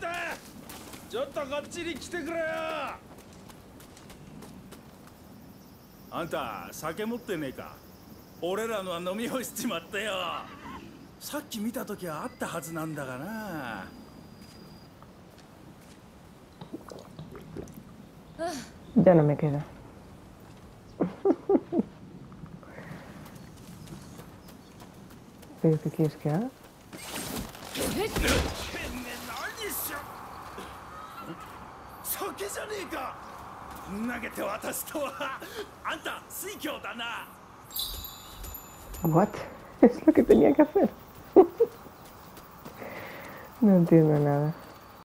あんたちょっとこっちに来てくれよ。あんた酒持ってねえか。俺らのは飲み干しちまったよ。さっき見た時はあったはずなんだがな。Ya no me queda. ¿Pero qué quieres que haga? 何しよ酒じゃねえか投げて渡すとはあんた水郷だな ¿What? Es lo que tenía que hacer. no entiendo nada.